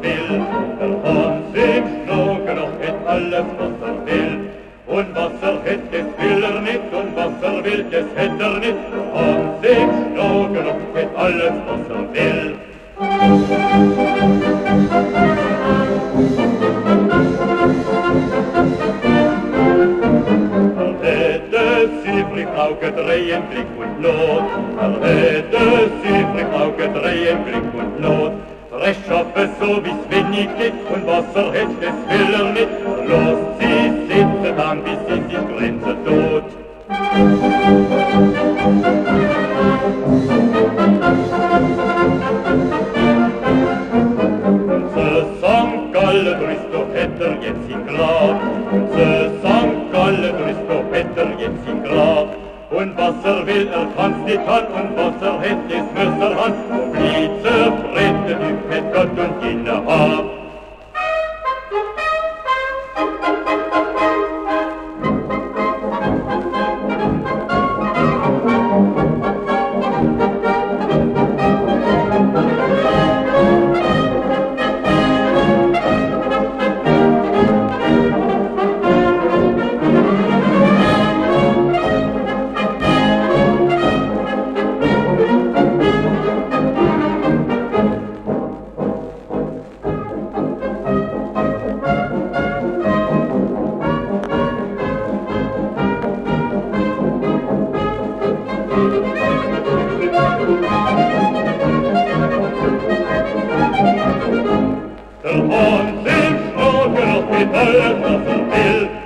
will, der Hans im Knogen noch het alles, was er will. Und was er het, das will er nicht, und was er will, das het er nicht. Der Hans im Knogen noch het alles, was er will. Auge drehen, Blick und Not, er hätte sie, Auge drehen, Blick und Not. So wie's wenig geht und was er hätt, das will er nicht. Los, sie sitzen dann bis in die Grenze tot. Unser St. Gallen Christo hätte er jetzt in Grab. Unser St. Gallen Christo hätte er jetzt in Grab. Und was er will, er kann's nicht han, und was er hätt, das muss er han. Der Hund im Schaukel auf die Tölzer zu viel,